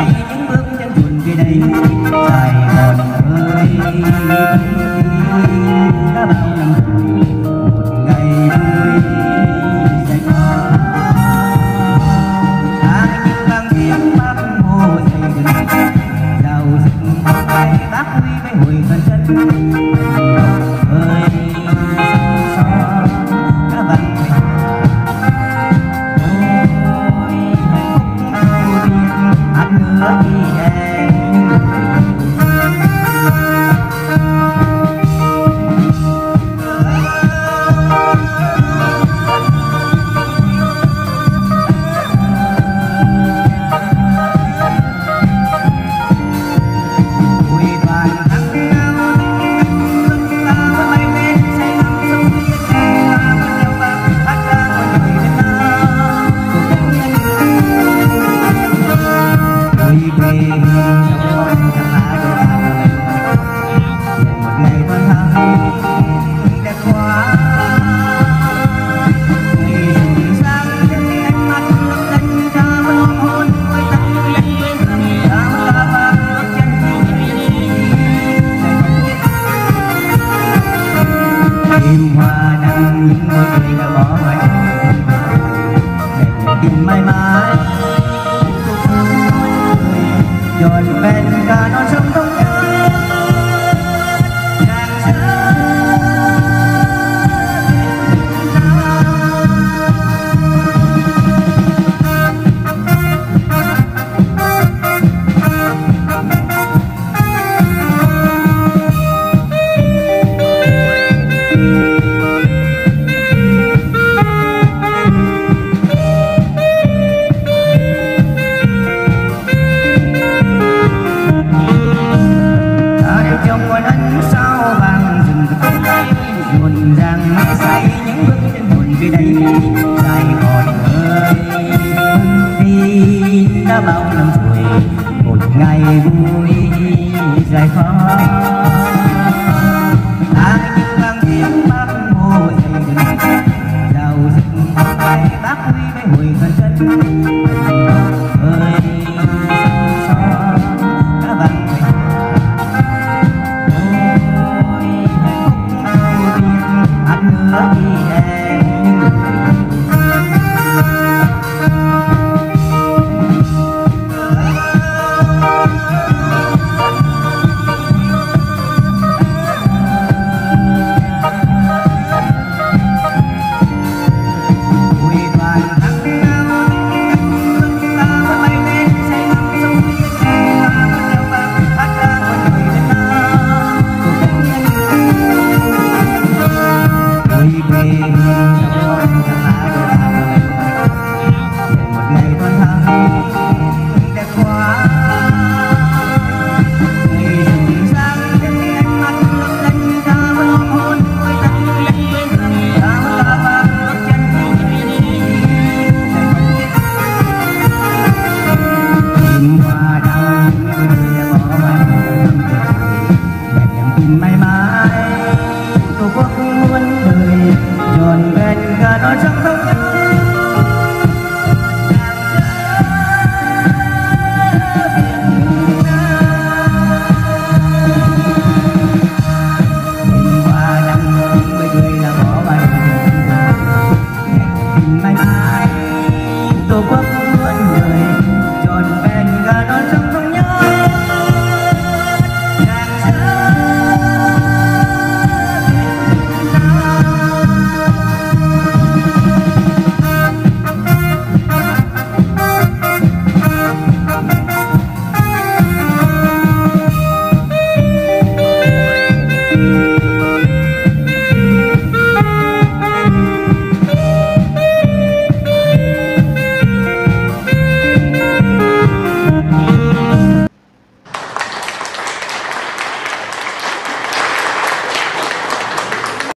say những bước chân buồn về đây Sài Gòn ơi đã bao năm rồi một ngày vui sẽ có tháng những vang tiếng bác hồ xây dựng giàu dựng ngày bác huy với hồi phần chân happy mùa nắng sao vàng rừng tóc rộn ràng mắt say, những bước chân buồn về đây, dài còn ơi tin đã bao năm rồi một ngày vui dài khó Thank you.